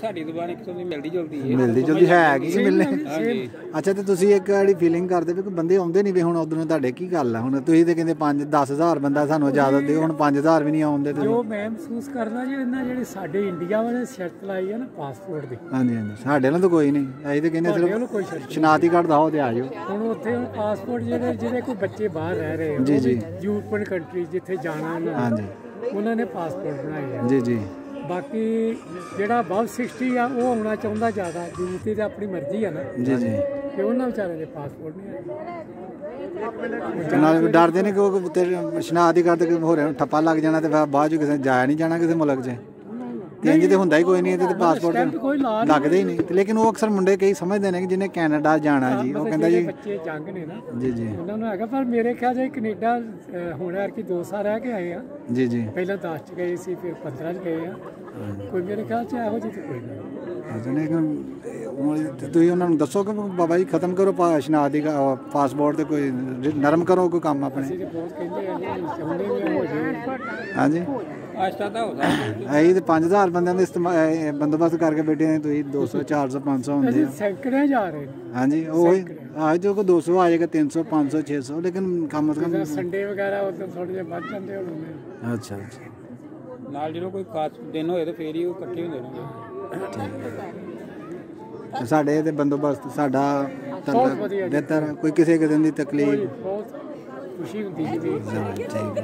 ਸਾਡੀ ਜ਼ੁਬਾਨ ਇੱਕ ਤੋਂ ਦੀ ਮਿਲਦੀ ਜੁਲਦੀ ਹੈ। ਮਿਲਦੀ ਜੁਲਦੀ ਹੈ ਕੀ ਮਿਲਨੇ ਅੱਛਾ ਤੇ ਤੁਸੀਂ ਇੱਕ ਜਿਹੜੀ ਫੀਲਿੰਗ ਕਰਦੇ ਵੀ ਕਿ ਬੰਦੇ ਆਉਂਦੇ ਨਹੀਂ ਵੀ ਹੁਣ ਉਧਰੋਂ ਤੁਹਾਡੇ ਕੀ ਗੱਲ ਆ? ਹੁਣ ਤੁਸੀਂ ਤੇ ਕਹਿੰਦੇ 5 10000 ਬੰਦਾ ਸਾਨੂੰ ਇਜਾਜ਼ਤ ਦਿਓ ਹੁਣ 5000 ਵੀ ਨਹੀਂ ਆਉਂਦੇ ਤੇ ਜੋ ਮੈਂ ਮਹਿਸੂਸ ਕਰਦਾ ਜੀ ਇਹਨਾਂ ਜਿਹੜੇ ਸਾਡੇ ਇੰਡੀਆ ਵਾਲੇ ਸ਼ਰਤ ਲਾਈ ਹੈ ਨਾ ਪਾਸਪੋਰਟ ਦੀ। ਹਾਂਜੀ ਹਾਂਜੀ। ਸਾਡੇ ਨਾਲ ਤਾਂ ਕੋਈ ਨਹੀਂ। ਅਸੀਂ ਤੇ ਕਹਿੰਦੇ ਸਿਰਫ ਸ਼ਨਾਤੀ ਕਾਰਡ ਦਿਓ ਤੇ ਆ ਜਾਓ ਹੁਣ ਉੱਥੇ ਹੁਣ ਪਾਸਪੋਰਟ ਜਿਹੜੇ ਜਿਹੜੇ ਕੋਈ ਬੱਚੇ ਬਾਹਰ ਰਹਿ ਰਹੇ ਆ ਜੀ, ਜੀ। ਯੂਰਪੀਅਨ ਕੰਟਰੀ ਜਿੱਥੇ ਜਾਣਾ ਉਹਨਾਂ ਨੇ, ਹਾਂਜੀ। ਉਹਨਾਂ ਨੇ ਪਾਸਪੋਰਟ ਬਣਾਏ ਜੀ ਜੀ। ਬਾਕੀ ਜਿਹੜਾ ਅਬਵ 60 ਆ ਉਹ ਆਉਣਾ ਚਾਹੁੰਦਾ ਜ਼ਿਆਦਾ। ਯੂਪੀ ਤੇ ਆਪਣੀ ਮਰਜ਼ੀ ਆ ਨਾ। ਜੀ ਜੀ। ਤੇ ਉਹਨਾਂ ਵਿਚਾਰਿਆਂ ਦੇ ਪਾਸਪੋਰਟ ਨਹੀਂ ਆਏ ਨਾਲ ਡਰਦੇ ਨੇ ਕਿ ਉਹ ਤੇਰੇ ਸ਼ਨਾਤੀ ਕਾਰਡ ਤੇ ਹੋ ਰਿਹਾ ਠੱਪਾ ਲੱਗ ਜਾਣਾ ਤੇ ਬਾਅਦ ਚ ਕਿਸੇ ਜਾਇਆ ਨਹੀਂ ਜਾਣਾ ਕਿਸੇ ਮੁਲਕ 'ਚ। ਤੇ ਇੰਜ ਤੇ ਹੁੰਦਾ ਹੀ ਕੋਈ ਨਹੀਂ ਇਹਦੇ ਤੇ ਪਾਸਪੋਰਟ ਲੱਗਦੇ ਹੀ ਨਹੀਂ। ਤੇ ਲੇਕਿਨ ਉਹ ਅਕਸਰ ਮੁੰਡੇ ਕਈ ਸਮਝਦੇ ਨੇ ਕਿ ਜਿਹਨੇ ਕੈਨੇਡਾ ਜਾਣਾ ਜੀ ਉਹ ਕਹਿੰਦਾ ਜੀ ਬੱਚੇ ਜੰਗ ਨੇ ਨਾ। ਜੀ ਜੀ। ਉਹਨਾਂ ਨੂੰ ਹੈਗਾ ਪਰ ਮੇਰੇ ਖਿਆਲ 'ਚ ਕੈਨੇਡਾ ਹੁਣ ਯਾਰ ਕੀ 2 ਸਾਲ ਰਹਿ ਕੇ ਆਏ ਆ। ਜੀ ਜੀ। ਪਹਿਲਾਂ 10 ਚ ਗਏ ਸੀ ਫਿਰ 15 ਚ ਗਏ ਆ। ਕੋਈ ਮੇਰੇ ਖਿਆਲ 'ਚ ਇਹੋ ਜਿਹੀ ਤਾਂ ਕੋਈ ਨਹੀਂ। ਉਹ ਤੇ ਤੁਸੀਂ ਉਹਨਾਂ ਨੂੰ ਦੱਸੋ ਕਿ ਬਾਬਾ ਜੀ ਖਤਮ ਕਰੋ ਸ਼ਨਾਖਤੀ ਦਾ ਉਹ ਪਾਸਪੋਰਟ ਤੇ ਕੋਈ ਨਰਮ ਕਰੋ ਕੋਈ ਕੰਮ ਆਪਣੇ। ਅਸੀਂ ਤੇ ਬਹੁਤ ਕਹਿੰਦੇ ਆ ਜੀ ਚਾਹੁੰਦੇ ਵੀ ਆ ਹੋ ਜੇ ਹਾਂਜੀ। ਆਸਤਾ ਤਾਂ ਹੋ ਸਕਦਾ ਅਸੀਂ ਤੇ 5000 ਬੰਦਿਆਂ ਦੇ ਇਸਤੇਮਾ- ਇਹ ਬੰਦੋਬਸਤ ਕਰਕੇ ਬੈਠੇ ਨੇ ਤੁਸੀਂ 200 400 500 ਹੁੰਦੇ ਹੋ ਸੈਂਕੜੇ ਜਾ ਰਹੇ ਹਾਂਜੀ ਉਹ ਆ ਜੋ ਕੋ 200 ਆ ਜਾਏਗਾ 300 500 600 ਲੇਕਿਨ ਕਮ ਕਮ ਸੰਡੇ ਵਗੈਰਾ ਉਦੋਂ ਥੋੜੇ ਜਿਹਾ ਵੱਧ ਜਾਂਦੇ ਹੋਣਗੇ ਅੱਛਾ ਅੱਛਾ। ਨਾਲ ਜਦੋਂ ਕੋਈ ਖਾਸ ਦਿਨ ਹੋਏ ਤਾਂ ਫੇਰ ਹੀ ਉਹ ਇਕੱਠੇ ਹੁੰਦੇ ਨੇ ਸਾਡੇ ਤੇ ਬੰਦੋਬਸਤ ਸਾਡਾ। ਬਿਹਤਰ ਕੋਈ ਕਿਸੇ ਕਿਸਮ ਦੀ ਤਕਲੀਫ। ਬਹੁਤ ਖੁਸ਼ੀ ਹੁੰਦੀ ਜੀ। ਠੀਕ